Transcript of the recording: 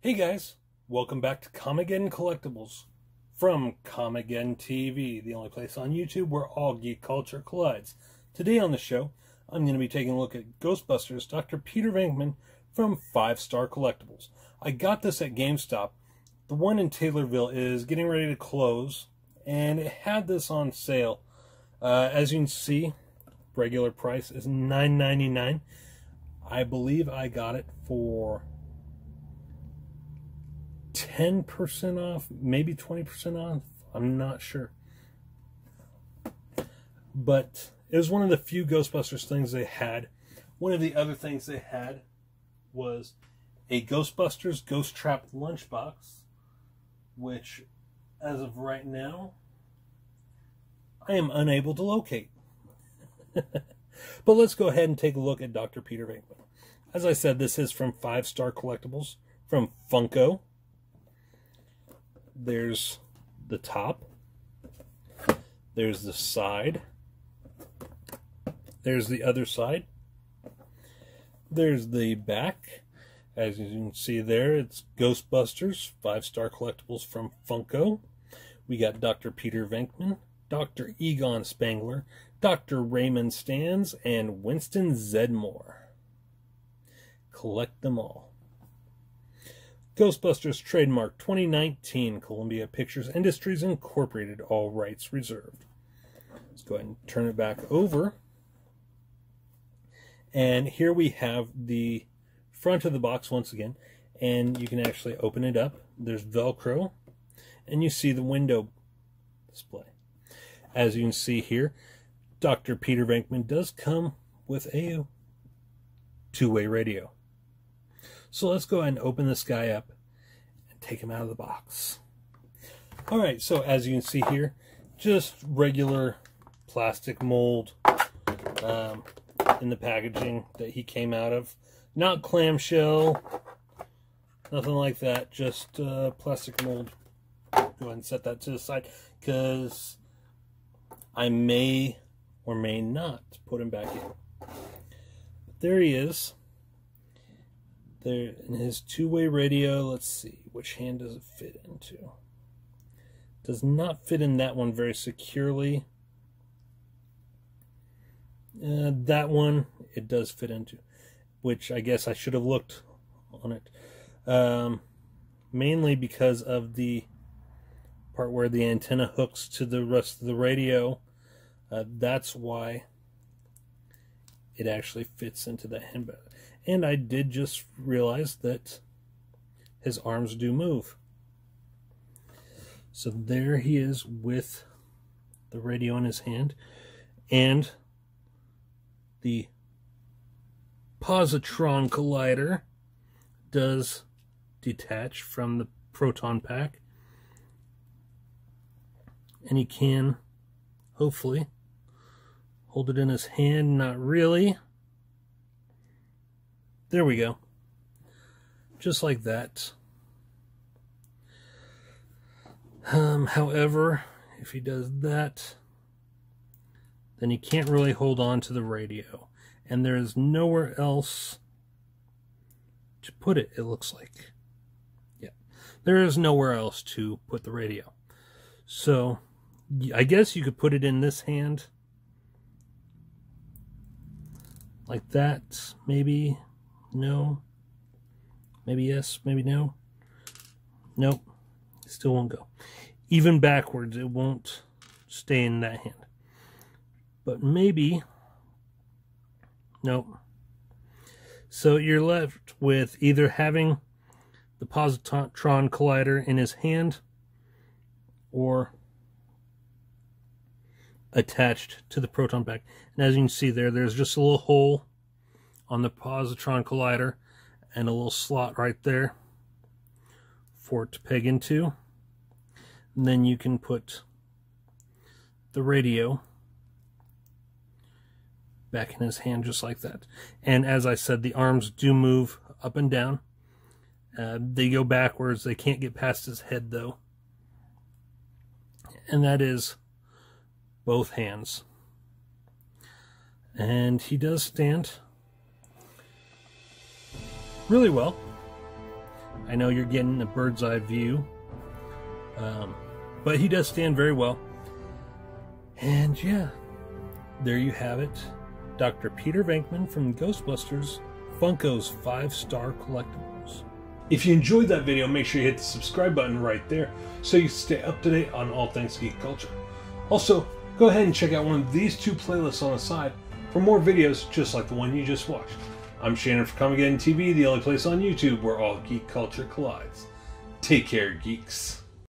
Hey guys, welcome back to Comic-Geddon Collectibles from Comic-Geddon TV, the only place on YouTube where all geek culture collides. Today on the show, I'm going to be taking a look at Ghostbusters Dr. Peter Venkman from Five Star Collectibles. I got this at GameStop. The one in Taylorville is getting ready to close, and it had this on sale. Uh, as you can see, regular price is $9.99. I believe I got it for 10% off, maybe 20% off. I'm not sure. But it was one of the few Ghostbusters things they had. One of the other things they had was a Ghostbusters Ghost Trap lunchbox, which, as of right now, I am unable to locate. but let's go ahead and take a look at Dr. Peter Venkman. As I said, this is from Five Star Collectibles from Funko. There's the top. There's the side. There's the other side. There's the back. As you can see there, it's Ghostbusters, five star collectibles from Funko. We got Dr. Peter Venkman, Dr. Egon Spengler, Dr. Raymond Stantz, and Winston Zeddemore. Collect them all. Ghostbusters trademark 2019, Columbia Pictures Industries Incorporated, all rights reserved. Let's go ahead and turn it back over. And here we have the front of the box once again, and you can actually open it up. There's Velcro, and you see the window display. As you can see here, Dr. Peter Venkman does come with a two-way radio. So let's go ahead and open this guy up and take him out of the box. All right, so as you can see here, just regular plastic mold um, in the packaging that he came out of. Not clamshell, nothing like that, just uh, plastic mold. Go ahead and set that to the side because I may or may not put him back in. But There he is there in his two-way radio. Let's see which hand does it fit into? Does not fit in that one very securely. Uh, that one it does fit into which I guess I should have looked on it. Um, mainly because of the part where the antenna hooks to the rest of the radio. Uh, that's why it actually fits into the hand and I did just realize that his arms do move. So there he is with the radio in his hand. And the positron collider does detach from the proton pack. And he can, hopefully, hold it in his hand. Not really. There we go. Just like that. Um, however, if he does that, then he can't really hold on to the radio. And there is nowhere else to put it, it looks like. Yeah. There is nowhere else to put the radio. So, I guess you could put it in this hand. Like that, maybe. No. Maybe yes, maybe no. Nope. Still won't go. Even backwards, it won't stay in that hand. But maybe... Nope. So you're left with either having the positron collider in his hand or attached to the proton pack. And as you can see there, there's just a little hole on the positron collider and a little slot right there for it to peg into. And then you can put the radio back in his hand just like that. And as I said, the arms do move up and down. Uh, they go backwards. They can't get past his head though. And that is both hands. And he does stand really well. I know you're getting a bird's eye view, um, but he does stand very well. And yeah, there you have it. Dr. Peter Venkman from Ghostbusters Funko's 5 Star Collectibles. If you enjoyed that video, make sure you hit the subscribe button right there so you stay up to date on all things geek culture. Also, go ahead and check out one of these two playlists on the side for more videos just like the one you just watched. I'm Shannon from Comicgeddon TV, the only place on YouTube where all geek culture collides. Take care, geeks.